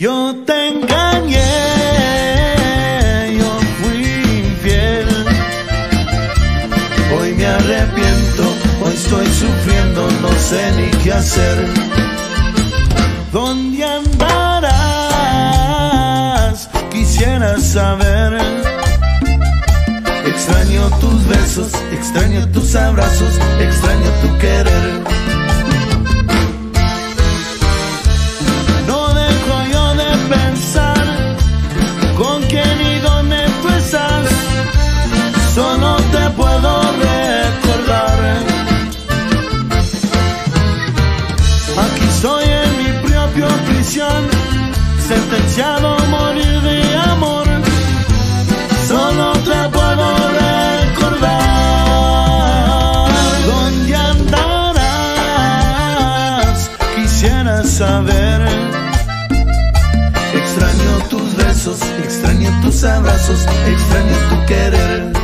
Yo te engañé, yo fui infiel. Hoy me arrepiento, hoy estoy sufriendo, no sé ni qué hacer. ¿Dónde andarás? Quisiera saber. Extraño tus besos, extraño tus abrazos, extraño tu querer. Sentenciado a morir de amor. Solo te puedo recordar. ¿Dónde andarás? Quisiera saber. Extraño tus besos, extraño tus abrazos, extraño tu querer.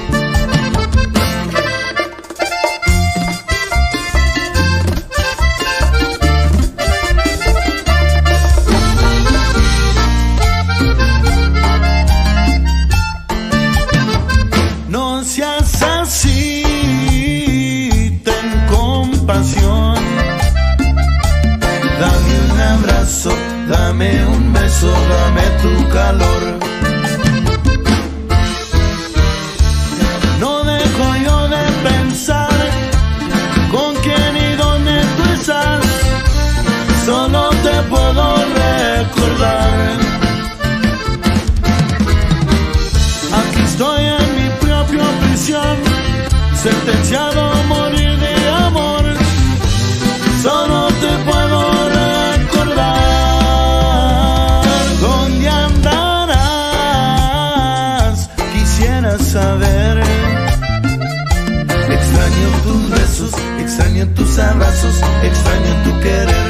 Abrazos, extraño tu querer.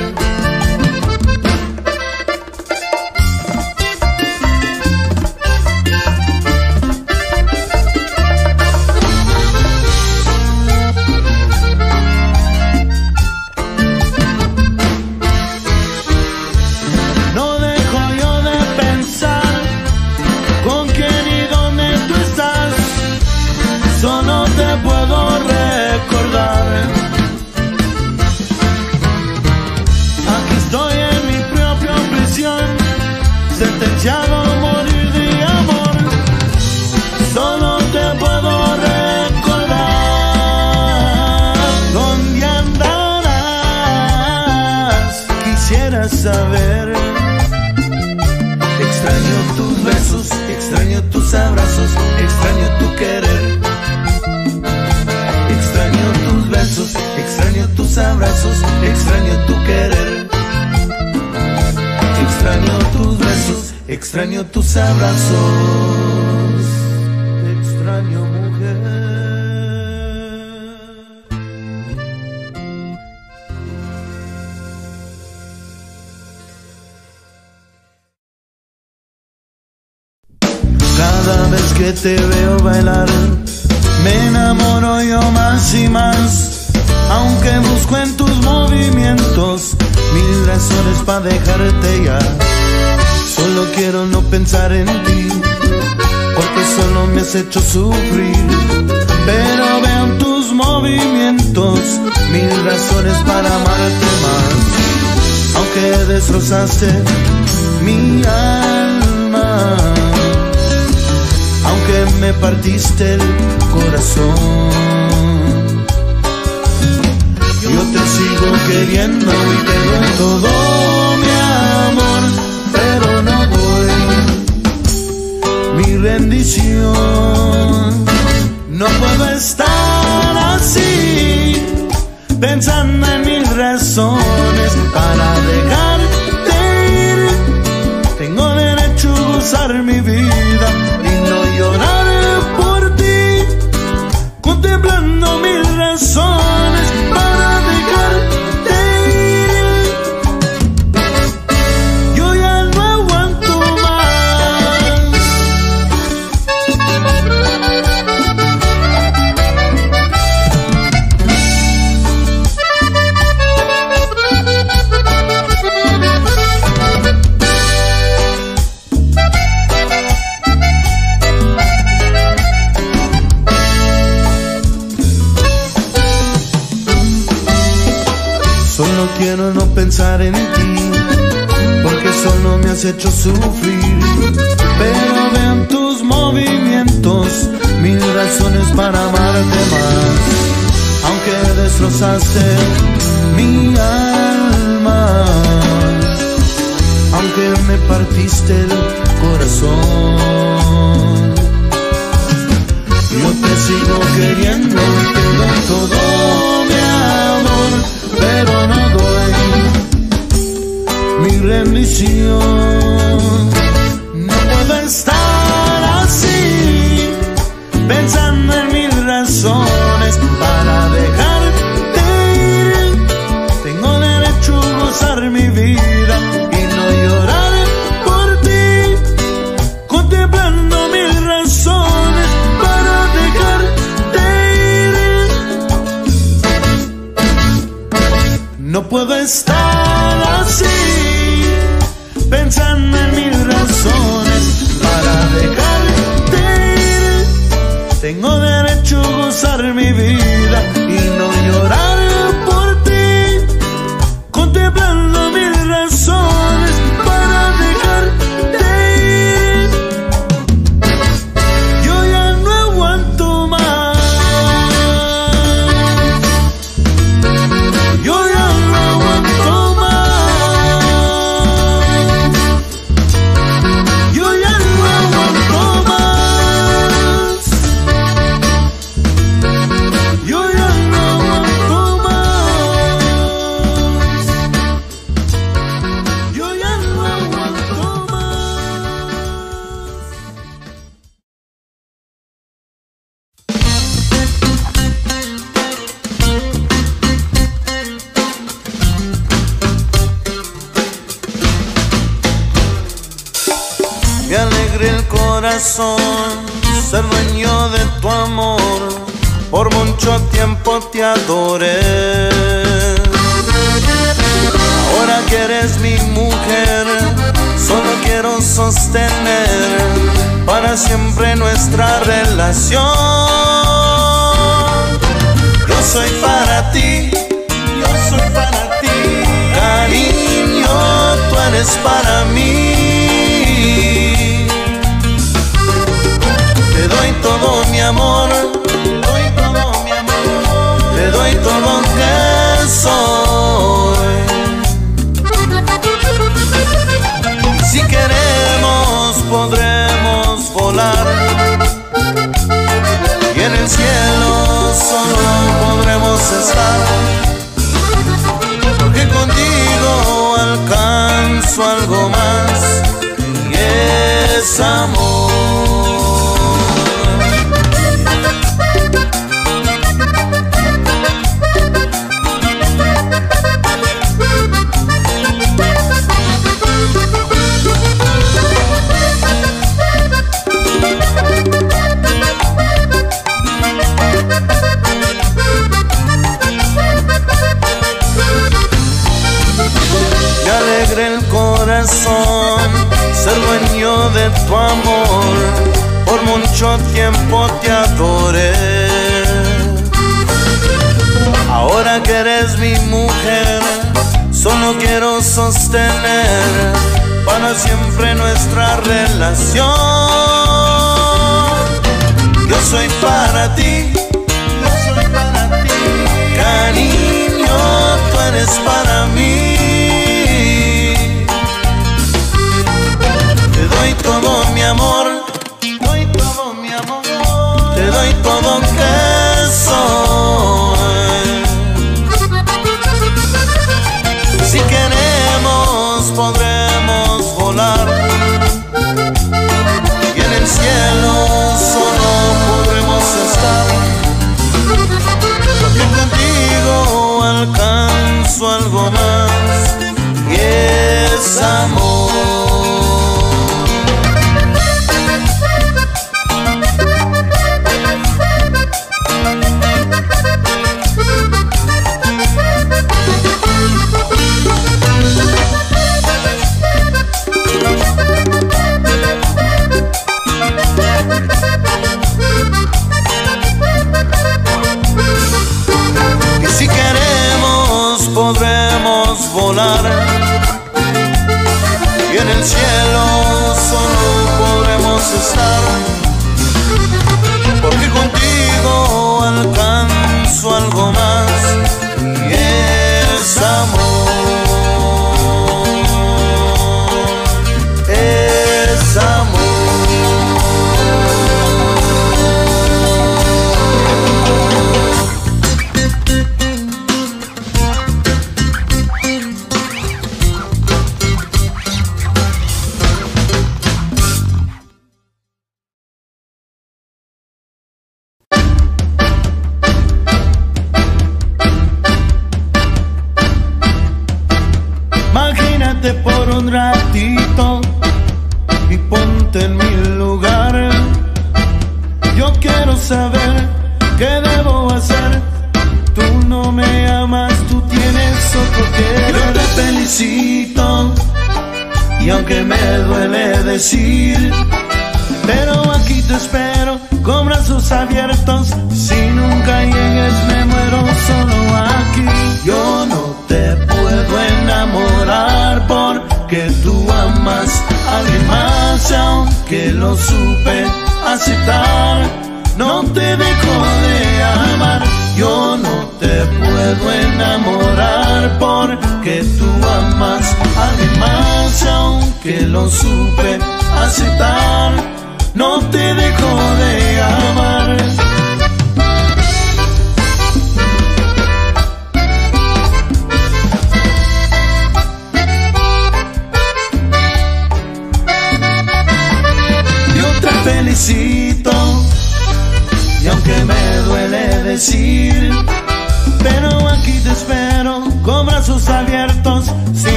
Vez que te veo bailar, me enamoro yo más y más. Aunque busco en tus movimientos mil razones para dejarte ya. Solo quiero no pensar en ti, porque solo me has hecho sufrir. Pero veo en tus movimientos mil razones para amarte más. Aunque destrozaste mi alma aunque me partiste el corazón. Yo te sigo queriendo y te doy todo mi amor, pero no doy mi rendición. No puedo estar así, pensando en mil razones para dejarte ir. Tengo derecho a gozar mi vida hecho sufrir. Pero vean tus movimientos, mil razones para amarte más, aunque destrozaste mi alma, aunque me partiste el corazón. Yo te sigo queriendo te doy todo mi amor, pero no rendición. No puedo estar así, pensando en mil razones para dejarte ir. Tengo derecho a gozar mi vida y no llorar por ti, contemplando mil razones para dejarte ir. No puedo estar en mil razones para dejarte ir. Tengo derecho a gozar mi vida y no llorar corazón dueño de tu amor. Por mucho tiempo te adoré. Ahora que eres mi mujer, solo quiero sostener para siempre nuestra relación. Yo soy para ti, yo soy para ti. Cariño, tú eres para mí. Todo mi amor, te doy todo mi amor, te doy todo que soy. Si queremos podremos volar y en el cielo solo podremos estar. Porque contigo alcanzo algo más y es amor. Tiempo te adoré. Ahora que eres mi mujer, solo quiero sostener para siempre nuestra relación. Yo soy para ti, yo soy para ti. Cariño, tú eres para mí. Doy todo que soy. Si queremos podremos volar y en el cielo solo podremos estar. Porque contigo alcanzo algo más y es amor.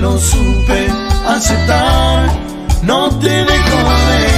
lo supe aceptar, no te dejo de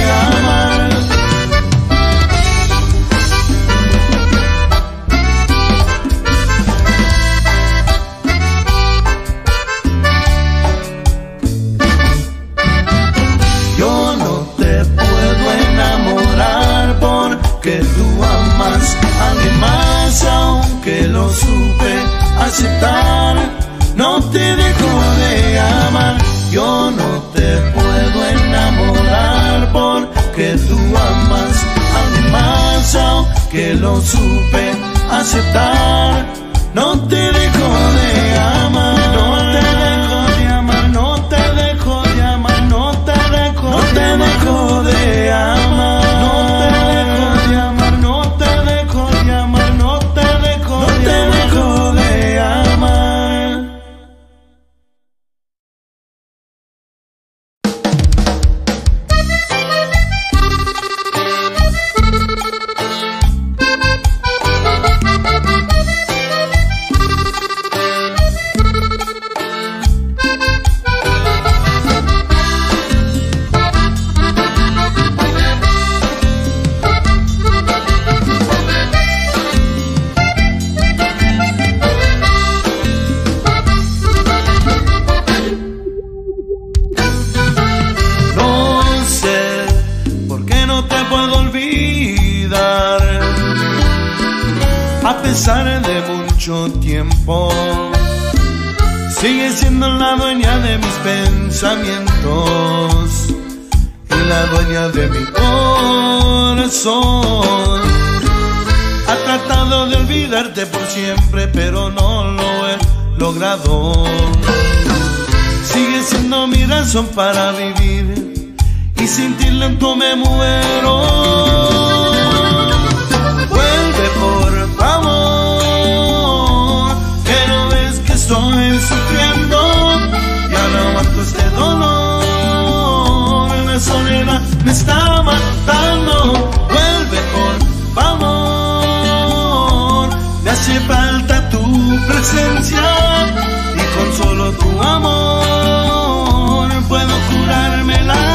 a pesar de mucho tiempo. Sigue siendo la dueña de mis pensamientos y la dueña de mi corazón. Ha tratado de olvidarte por siempre, pero no lo he logrado. Sigue siendo mi razón para vivir y sin ti lento me muero. Estoy sufriendo, ya no aguanto este dolor. La soledad me está matando. Vuelve, por favor. Me hace falta tu presencia y con solo tu amor puedo curarme la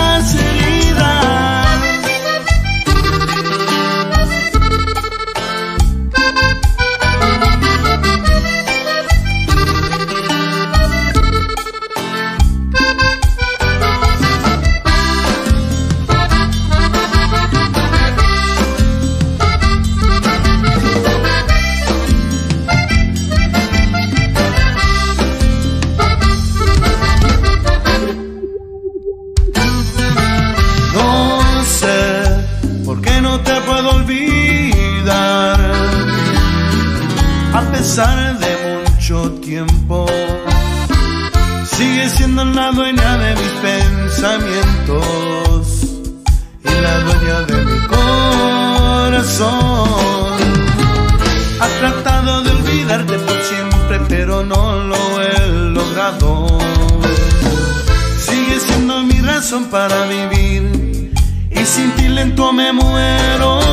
para vivir y sin ti lento me muero.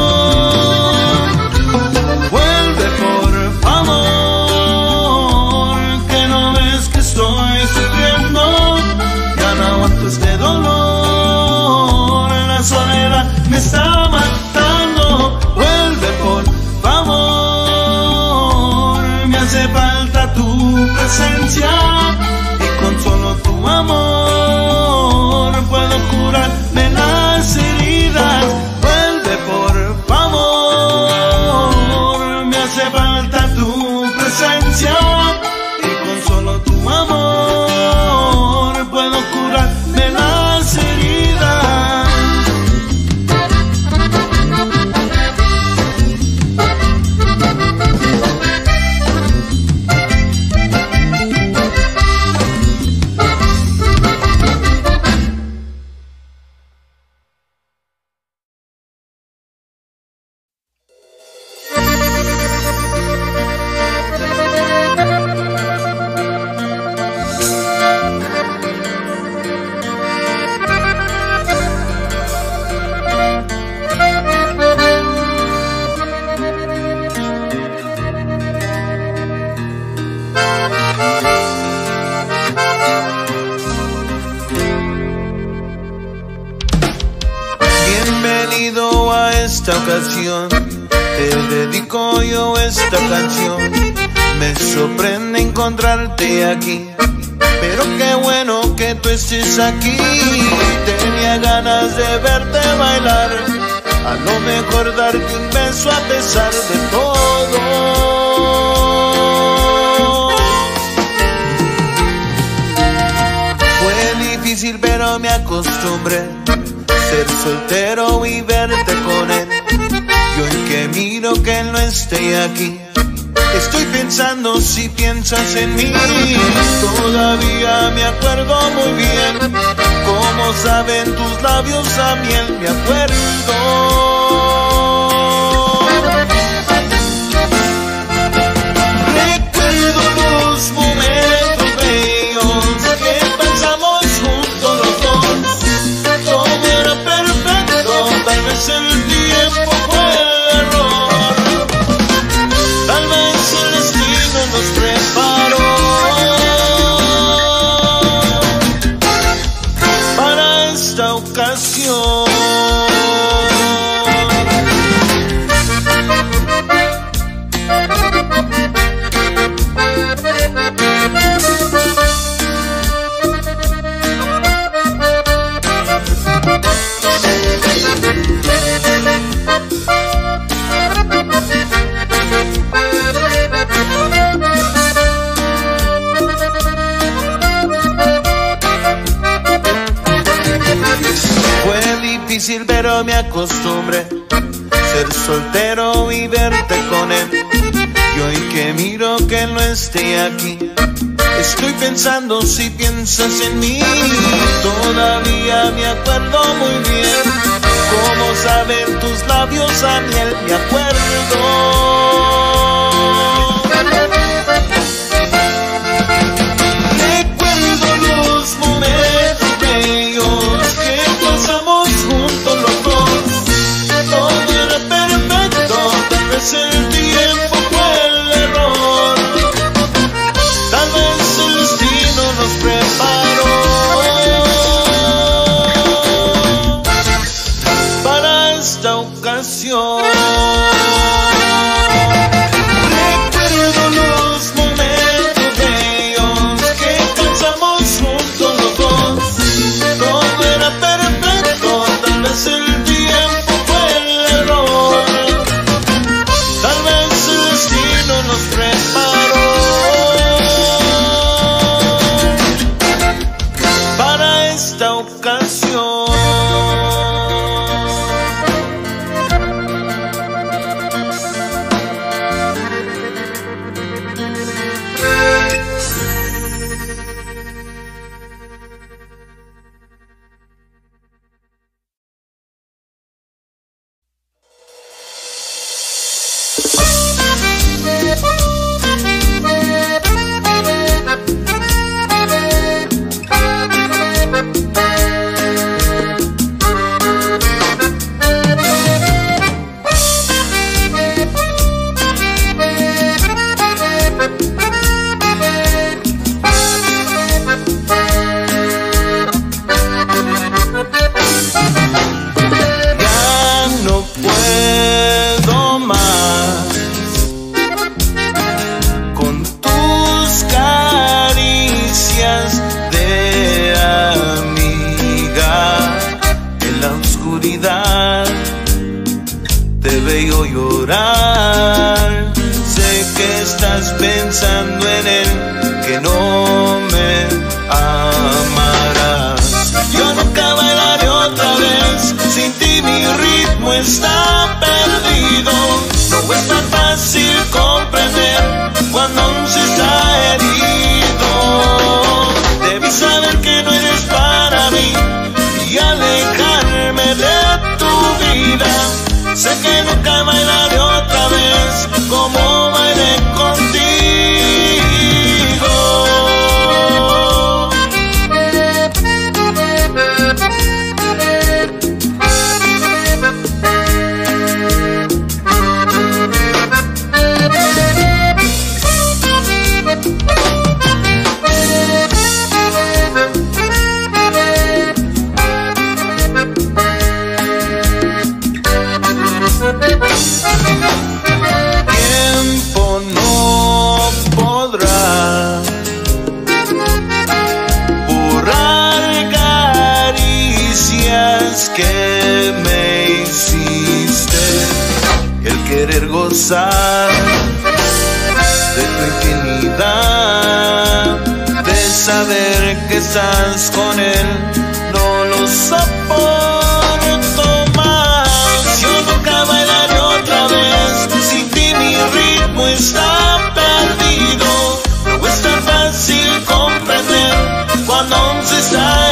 Me sorprende encontrarte aquí, pero qué bueno que tú estés aquí. Tenía ganas de verte bailar, a lo mejor darte un beso a pesar de todo. Fue difícil pero me acostumbré ser soltero y verte con él. Y hoy que miro que él no esté aquí, estoy pensando si piensas en mí. Todavía me acuerdo muy bien cómo saben tus labios a miel, me acuerdo. Recuerdo los momentos bellos que pasamos juntos los dos. Todo era perfecto, tal vez el pero me acostumbré ser soltero y verte con él. Y hoy que miro que no esté aquí, estoy pensando si piensas en mí. Todavía me acuerdo muy bien cómo saben tus labios a miel, me acuerdo. que estás con él, no lo soporto más. Yo nunca bailaré otra vez, sin mi ritmo está perdido. No es tan fácil comprender cuando aún se está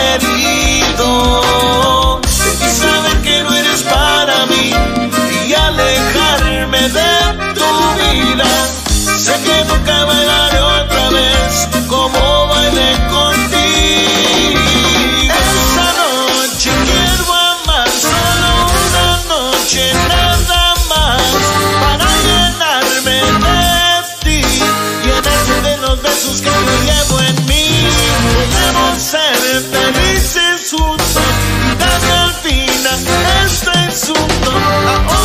zoom.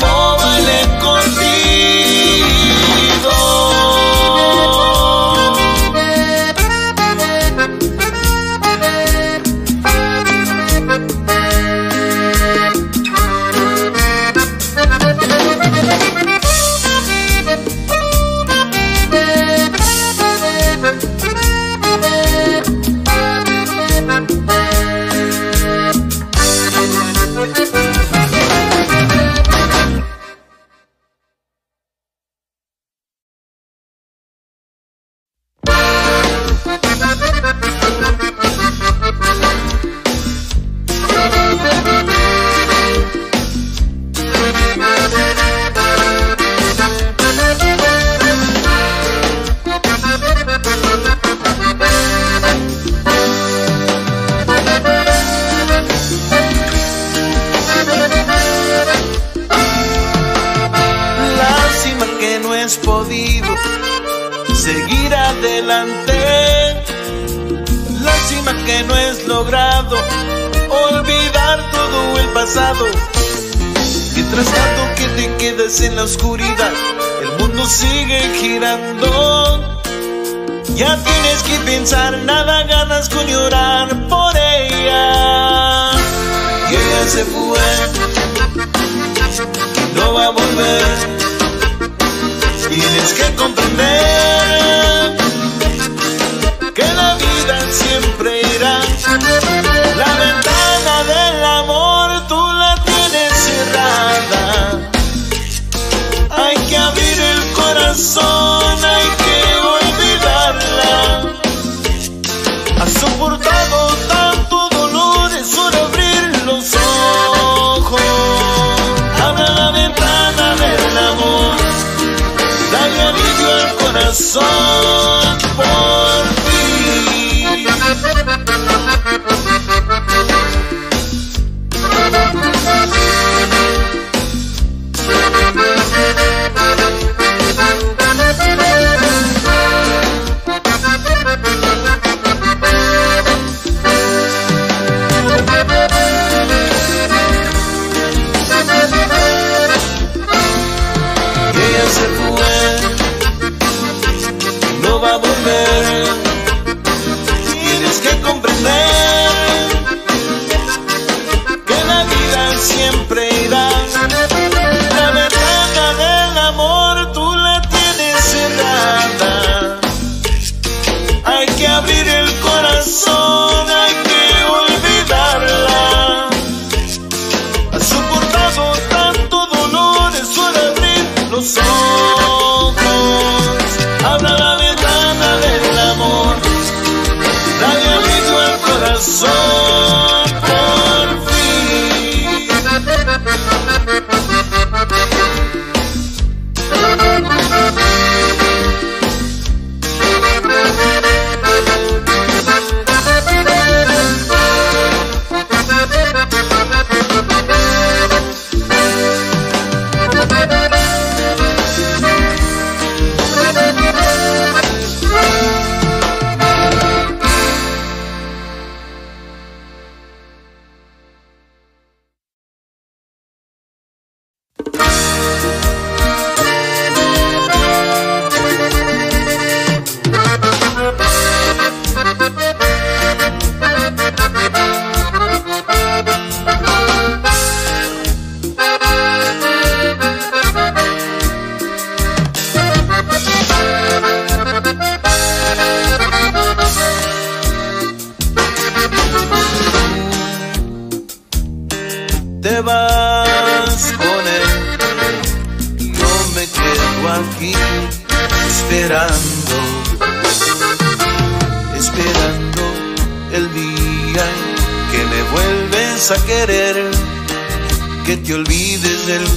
cómo vale con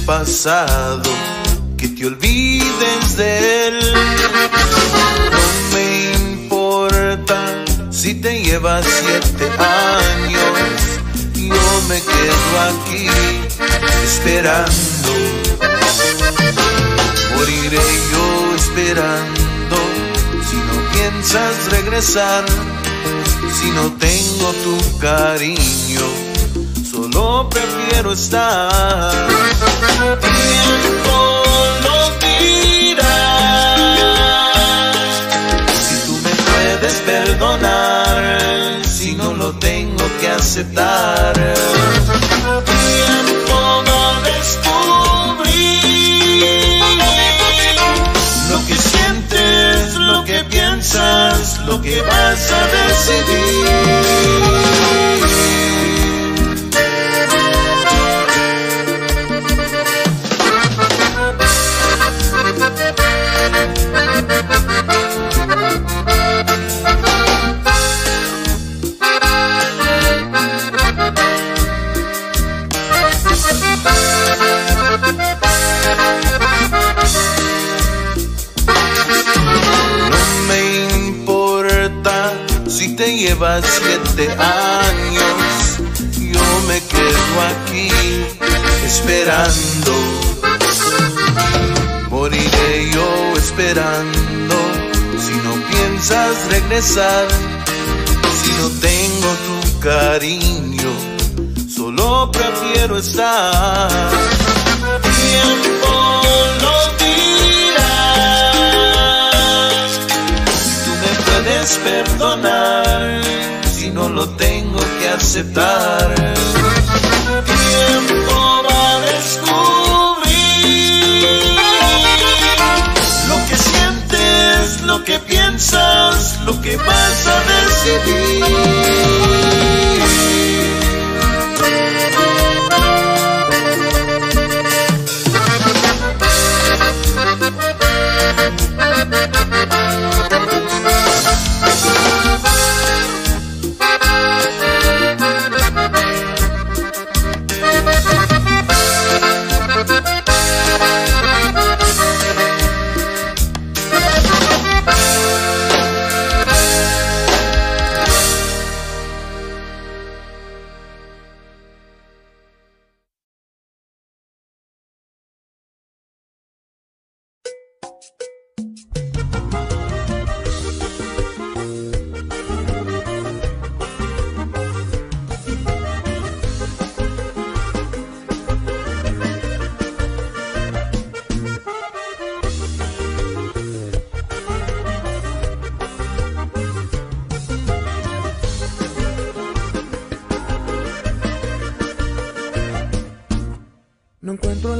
pasado, que te olvides de él. No me importa si te llevas siete años yo me quedo aquí esperando. Moriré yo esperando si no piensas regresar, si no tengo tu cariño, solo prefiero estar. Tiempo lo dirá. Si tú me puedes perdonar, si no lo tengo que aceptar. Tiempo a descubrir lo que sientes, lo que piensas, lo que vas a decidir. Llevas siete años, yo me quedo aquí esperando. Moriré yo esperando si no piensas regresar, si no tengo tu cariño, solo prefiero estar. Tiempo lo dirá. Tú me puedes perdonar no lo tengo que aceptar. Tiempo va a descubrir lo que sientes, lo que piensas, lo que vas a decidir.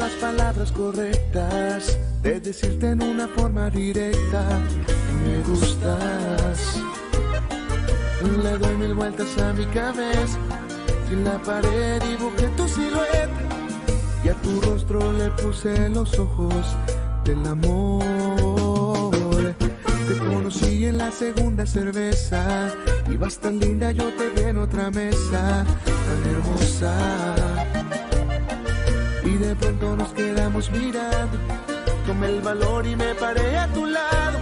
Las palabras correctas, de decirte en una forma directa me gustas. Le doy mil vueltas a mi cabeza, en la pared dibujé tu silueta y a tu rostro le puse los ojos del amor. Te conocí en la segunda cerveza, ibas tan linda, yo te vi en otra mesa, tan hermosa. Y de pronto nos quedamos mirando, tomé el valor y me paré a tu lado.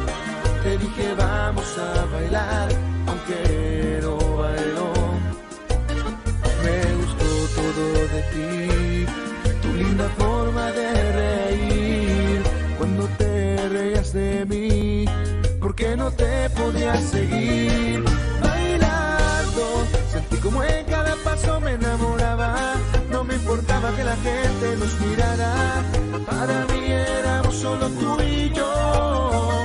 Te dije vamos a bailar, aunque no bailó. Me gustó todo de ti, tu linda forma de reír. Cuando te reías de mí, porque no te podía seguir. Bailando, sentí como en cada paso me enamoraba. No importaba que la gente nos mirara. Para mí éramos solo tú y yo.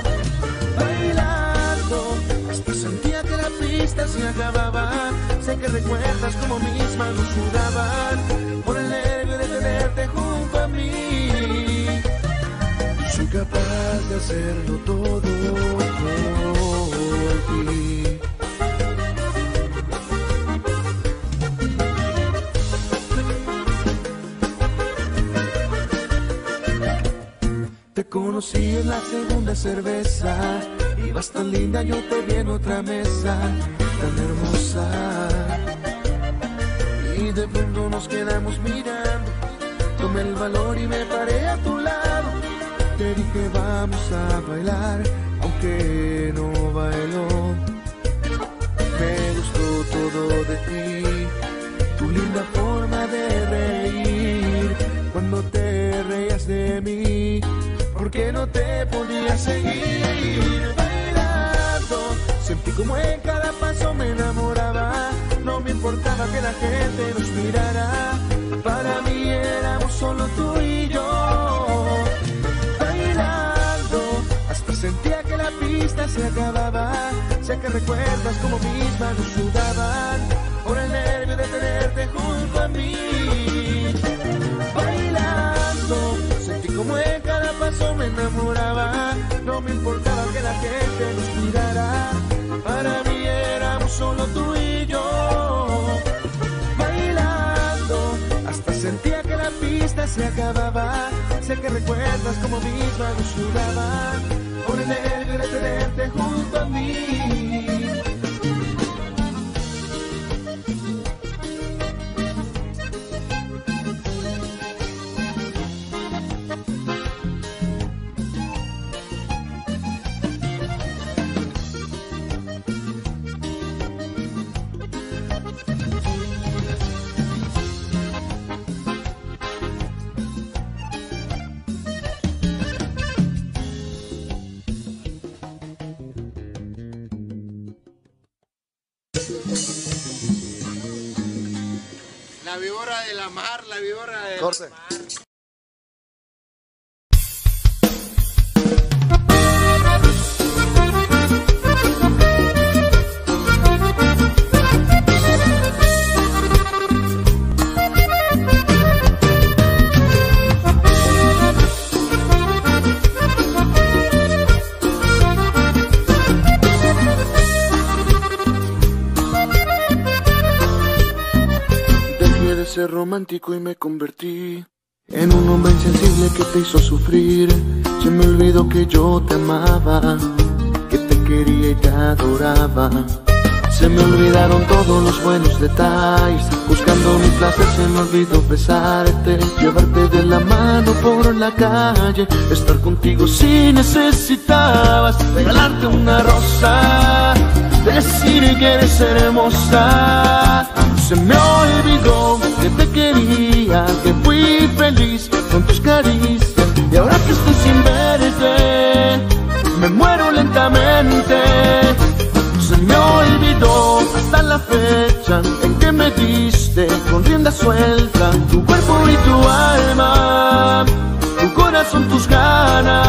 Bailando, hasta sentía que la pista se acababa. Sé que recuerdas como mis manos sudaban por el nervio de tenerte junto a mí. Soy capaz de hacerlo todo por ti. Conocí en la segunda cerveza. Ibas tan linda, yo te vi en otra mesa, tan hermosa. Y de pronto nos quedamos mirando. Tomé el valor y me paré a tu lado. Te dije vamos a bailar, aunque no bailó. Me gustó todo de ti, tu linda forma de reír. Cuando te reías de mí, porque no te podía seguir bailando. Sentí como en cada paso me enamoraba. No me importaba que la gente nos mirara. Para mí éramos solo tú y yo. Bailando, hasta sentía que la pista se acababa. Sé que recuerdas como mis manos sudaban por el nervio de tenerte junto a mí. Paso me enamoraba. No me importaba que la gente nos mirara. Para mí éramos solo tú y yo. Bailando, hasta sentía que la pista se acababa. Sé que recuerdas como mis manos sudaban por el de tenerte junto a mí. La víbora de la mar, la víbora de la mar. Romántico y me convertí en un hombre insensible que te hizo sufrir. Se me olvidó que yo te amaba, que te quería y te adoraba. Se me olvidaron todos los buenos detalles. Buscando mi placer se me olvidó besarte, llevarte de la mano por la calle, estar contigo si necesitabas, regalarte una rosa, decir que eres hermosa. Se me olvidó que te quería, que fui feliz con tus caricias y ahora que estoy sin verte, me muero lentamente. Se me olvidó hasta la fecha en que me diste con rienda suelta tu cuerpo y tu alma, tu corazón, tus ganas.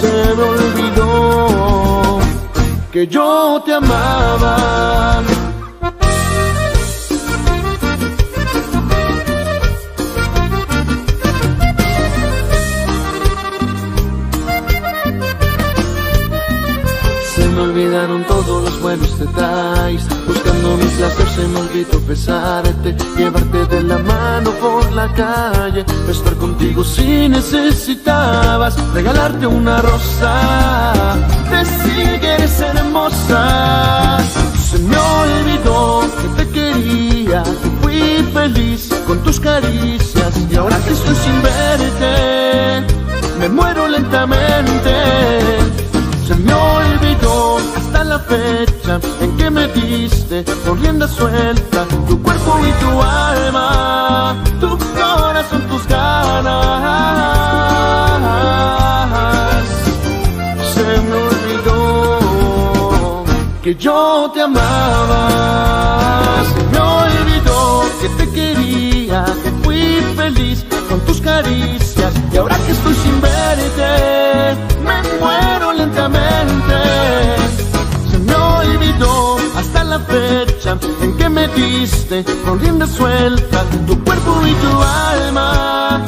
Se me olvidó que yo te amaba. Olvidaron todos los buenos detalles. Buscando mi placer se me olvidó besarte, llevarte de la mano por la calle, estar contigo si necesitabas, regalarte una rosa, decir que eres hermosa. Se me olvidó que te quería, que fui feliz con tus caricias y ahora que estoy sin verte, me muero lentamente. Se me olvidó hasta la fecha en que me diste con rienda suelta tu cuerpo y tu alma, tu corazón, tus ganas. Se me olvidó que yo te amaba. Se me olvidó que te quería, que fui feliz con tus caricias y ahora que estoy sin verte, lentamente. Se me olvidó hasta la fecha en que me diste con rienda suelta tu cuerpo y tu alma,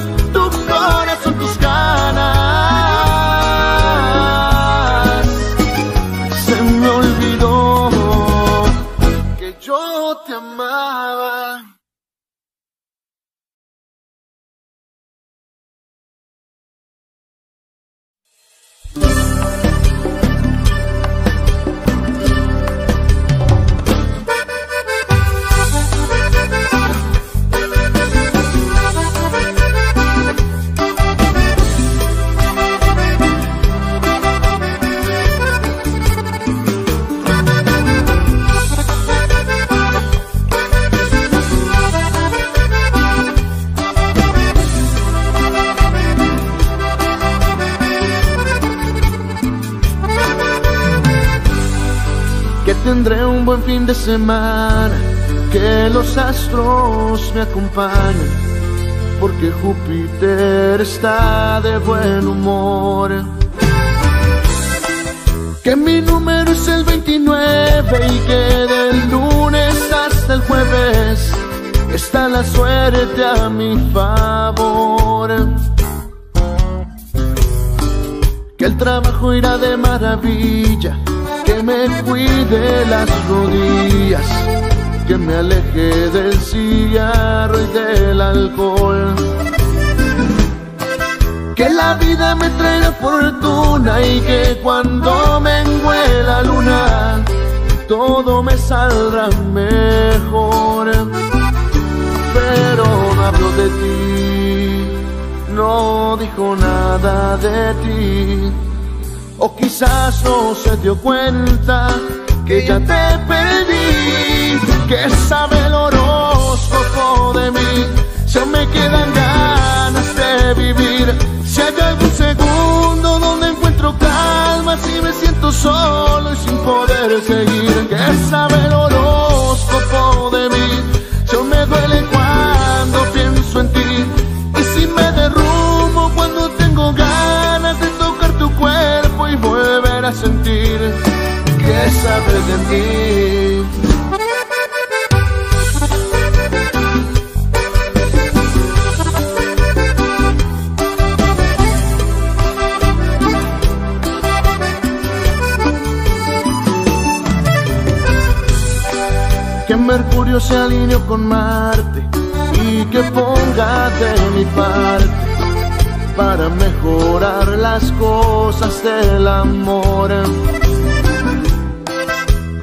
fin de semana, que los astros me acompañen, porque Júpiter está de buen humor. Que mi número es el 29 y que del lunes hasta el jueves está la suerte a mi favor. Que el trabajo irá de maravilla me cuide las rodillas, que me aleje del cigarro y del alcohol. Que la vida me traiga fortuna y que cuando mengue la luna todo me saldrá mejor. Pero no habló de ti, no dijo nada de ti. O quizás no se dio cuenta que ya te perdí, que sabe el horóscopo de mí, aún me quedan ganas de vivir, si hay algún segundo donde encuentro calma, si me siento solo y sin poder seguir, que sabe el horóscopo de mí, aún me duele cuando pienso que Mercurio se alineó con Marte y que ponga de mi parte para mejorar las cosas del amor.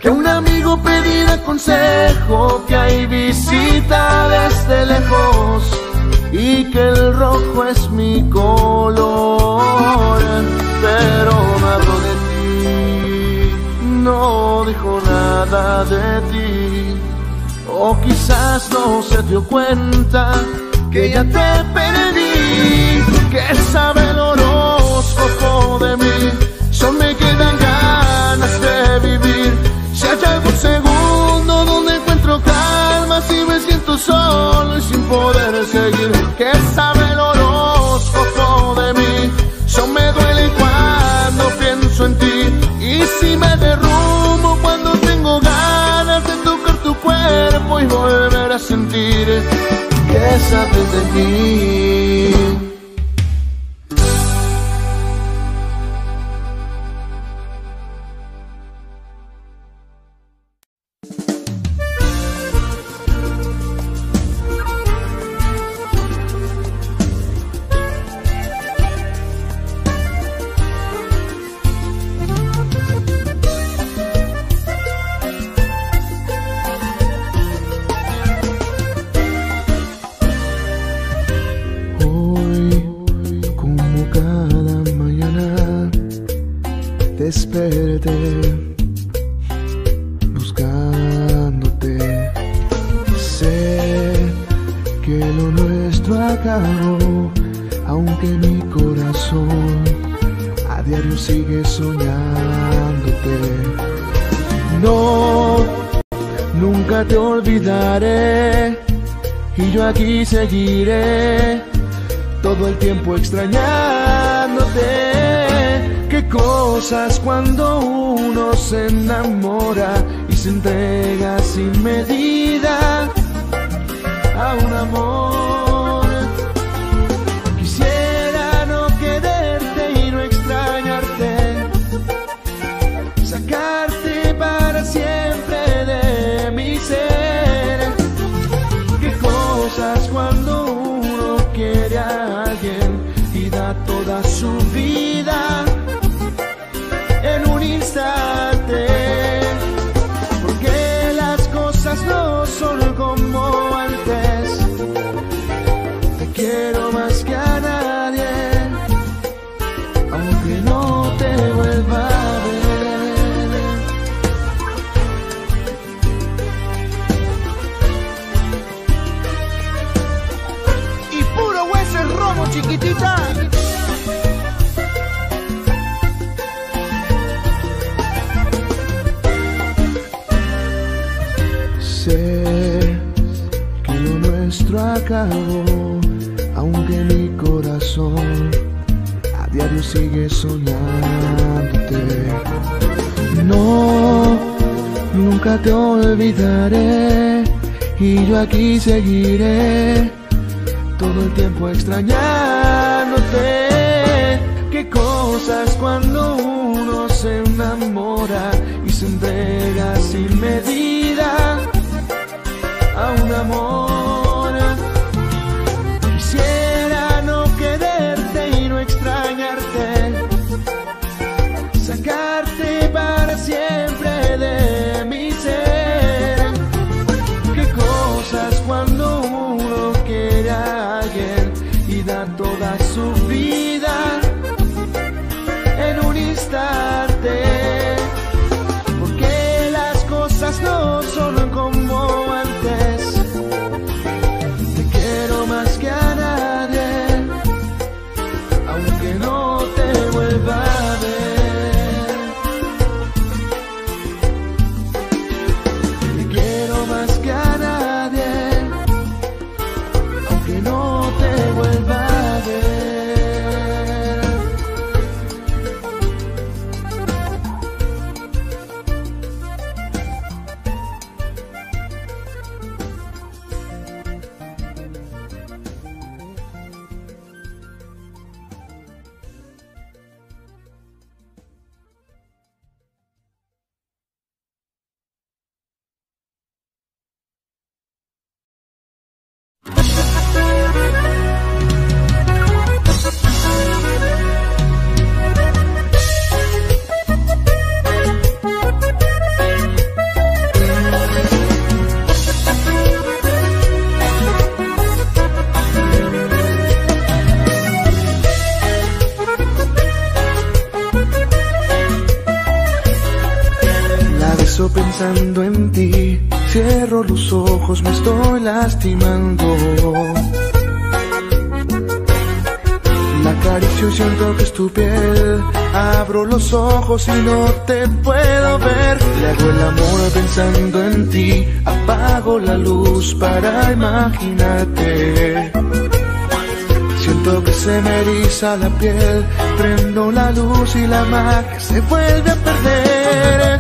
Que un amigo pedirá consejo, que hay visita desde lejos y que el rojo es mi color. Pero no habló de ti, no dijo nada de ti. O quizás no se dio cuenta que ya te perdí, que sabe y sin poder seguir, que sabe el horóscopo de mí, solo me duele cuando pienso en ti, y si me derrumbo cuando tengo ganas de tocar tu cuerpo y volver a sentir que sabes de mí. Seguiré todo el tiempo extrañándote. Qué cosas cuando uno se enamora y se entrega aunque mi corazón a diario sigue soñándote. No, nunca te olvidaré y yo aquí seguiré todo el tiempo extrañándote. Qué cosas cuando uno se enamora y se entrega sin medida a un amor. Ojos, me estoy lastimando. La acaricio siento que es tu piel, abro los ojos y no te puedo ver. Le hago el amor pensando en ti, apago la luz para imaginarte. Siento que se me eriza la piel, prendo la luz y la magia se vuelve a perder.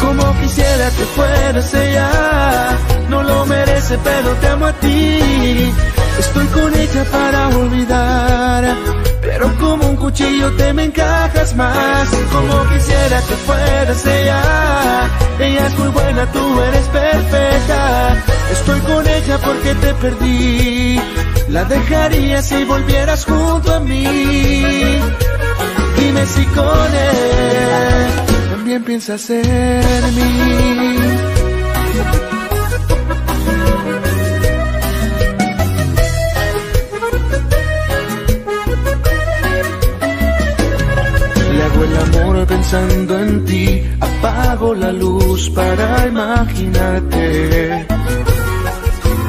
Como quisiera que fueras ella, no lo merece pero te amo a ti. Estoy con ella para olvidar, pero como un cuchillo te me encajas más. Como quisiera que fueras ella, ella es muy buena, tú eres perfecta. Estoy con ella porque te perdí, la dejaría si volvieras junto a mí. Dime si con él también piensas en mí. Pensando en ti, apago la luz para imaginarte.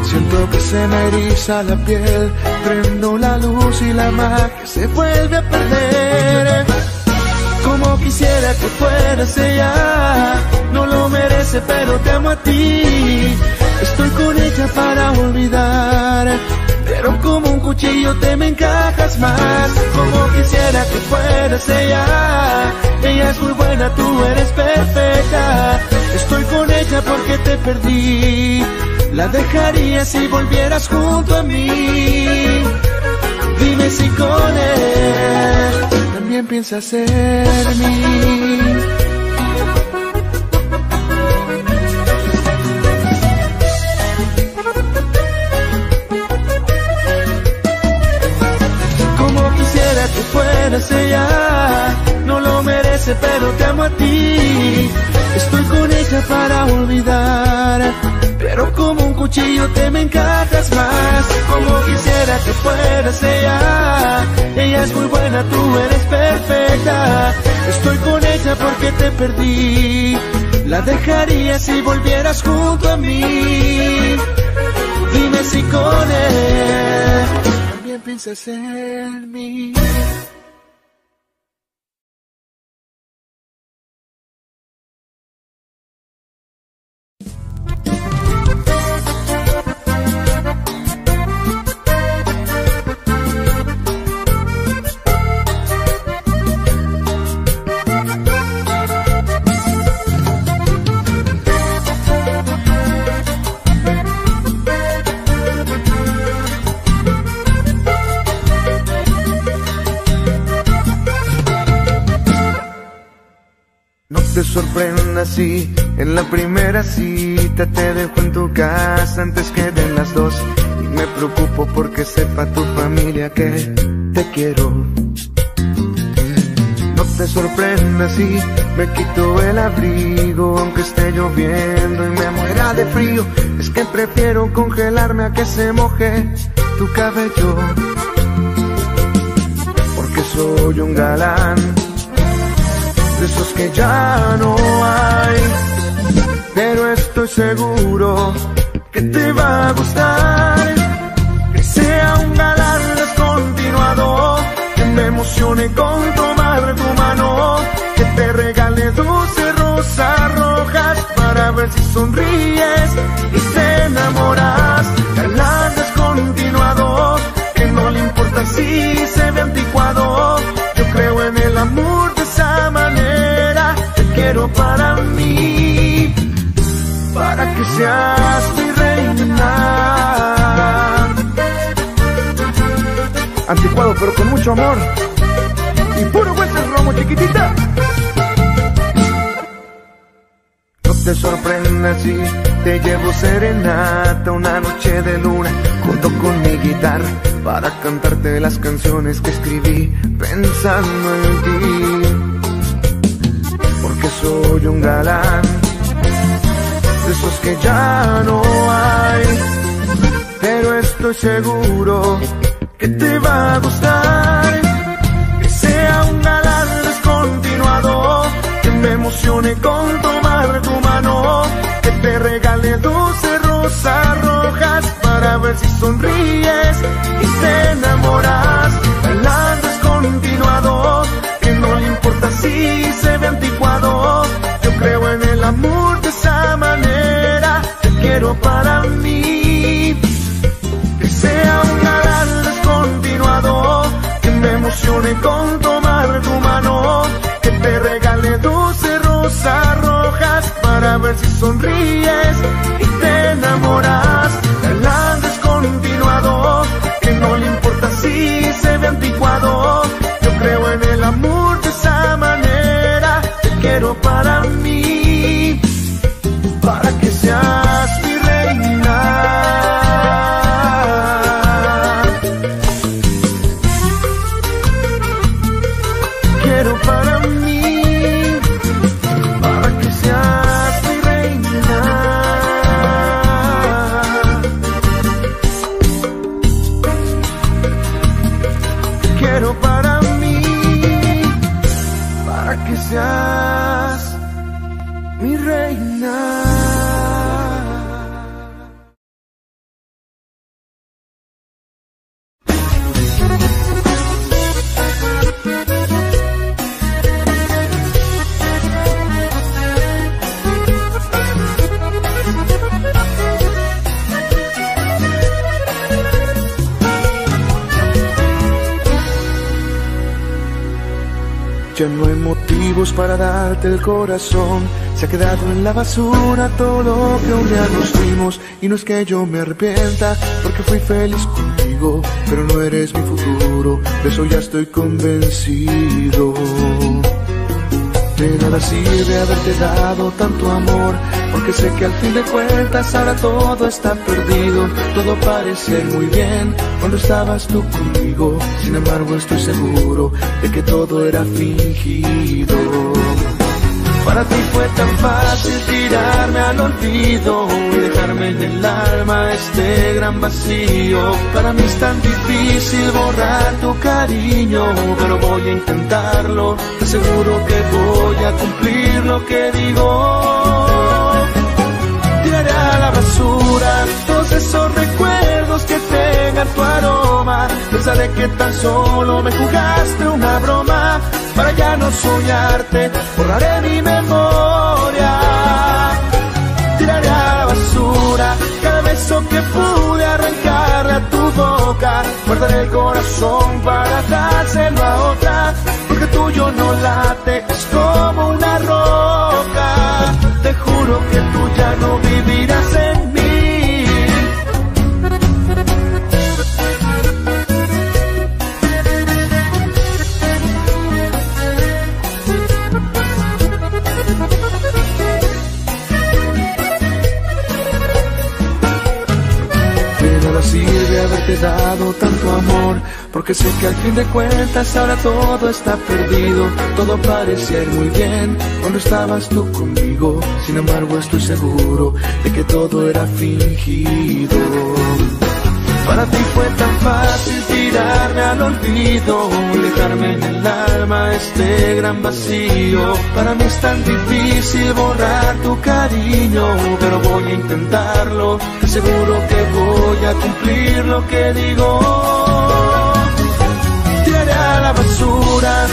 Siento que se me eriza la piel, prendo la luz y la magia se vuelve a perder. Como quisiera que fueras ella, no lo merece pero te amo a ti. Estoy con ella para olvidar, pero como un cuchillo te me encajas más. Como quisiera que fueras ella, ella es muy buena, tú eres perfecta. Estoy con ella porque te perdí. La dejaría si volvieras junto a mí. Dime si con él también piensas ser mí. Como quisiera que fueras ella, pero te amo a ti. Estoy con ella para olvidar, pero como un cuchillo te me encajas más. Como quisiera que fueras ella, ella es muy buena, tú eres perfecta. Estoy con ella porque te perdí. La dejaría si volvieras junto a mí. Dime si con él también piensas en mí. Te sorprendas si en la primera cita te dejo en tu casa antes que den las dos y me preocupo porque sepa tu familia que te quiero. No te sorprendas si me quito el abrigo aunque esté lloviendo y me muera de frío. Es que prefiero congelarme a que se moje tu cabello. Porque soy un galán esos que ya no hay. Pero estoy seguro que te va a gustar. Que sea un galán descontinuado, que me emocione con tomar tu mano, que te regale doce rosas rojas para ver si sonríes y te enamoras. Galán descontinuado, que no le importa si se ve anticuado. Yo creo en el amor para que seas mi reina. Anticuado pero con mucho amor y puro hueso romo chiquitita. No te sorprendas si te llevo serenata una noche de luna junto con mi guitarra para cantarte las canciones que escribí pensando en ti. Porque soy un galán de esos que ya no hay, pero estoy seguro que te va a gustar. Que sea un galán descontinuado, que me emocione con tomar tu mano, que te regale doce rosas rojas para ver si sonríes no hay motivos para darte el corazón. Se ha quedado en la basura todo lo que un día nos dimos. Y no es que yo me arrepienta, porque fui feliz contigo. Pero no eres mi futuro, de eso ya estoy convencido. De nada sirve haberte dado tanto amor, porque sé que al fin de cuentas ahora todo está perdido. Todo parece muy bien cuando estabas tú conmigo, sin embargo estoy seguro de que todo era fingido. Para ti fue tan fácil tirarme al olvido y dejarme en el alma este gran vacío. Para mí es tan difícil borrar tu cariño, pero voy a intentarlo. Te aseguro que voy a cumplir lo que digo. Tiraré a la basura que tengan tu aroma. Pensaré que tan solo me jugaste una broma para ya no soñarte, borraré mi memoria. Tiraré a la basura cada beso que pude arrancarle a tu boca. Guardaré el corazón para dárselo a otra, porque tuyo no late, es como una roca. Te juro que tú ya no vivirás dado tanto amor, porque sé que al fin de cuentas ahora todo está perdido. Todo parecía ir muy bien cuando estabas tú conmigo. Sin embargo, estoy seguro de que todo era fingido. Para ti fue tan fácil tirarme al olvido dejarme en el alma este gran vacío. Para mí es tan difícil borrar tu cariño, pero voy a intentarlo. Te seguro que voy a cumplir lo que digo. Tiraré a la basura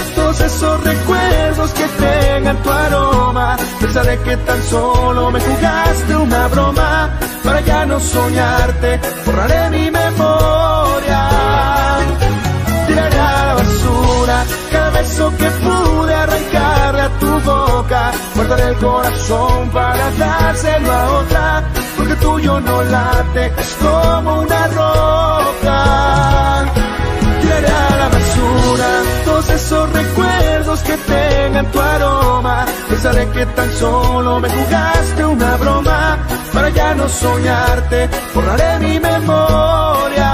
esos recuerdos que tengan tu aroma. Pensaré que tan solo me jugaste una broma para ya no soñarte. Borraré mi memoria. Tiraré a la basura cada beso que pude arrancarle a tu boca. Guardaré el corazón para dárselo a otra, porque tuyo no late, es como una roca. Tiraré que tengan tu aroma. Pensaré que tan solo me jugaste una broma. Para ya no soñarte, borraré mi memoria.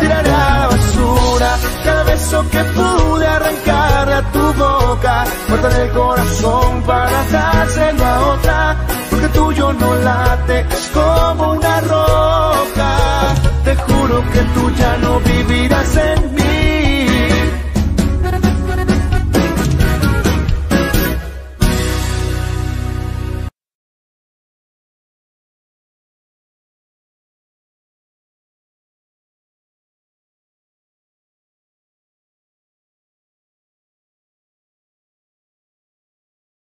Tiraré a la basura cada beso que pude arrancarle a tu boca. Guardaré el corazón para dárselo a otra. Porque tuyo no late, es como una roca. Te juro que tú ya no vivirás en mí.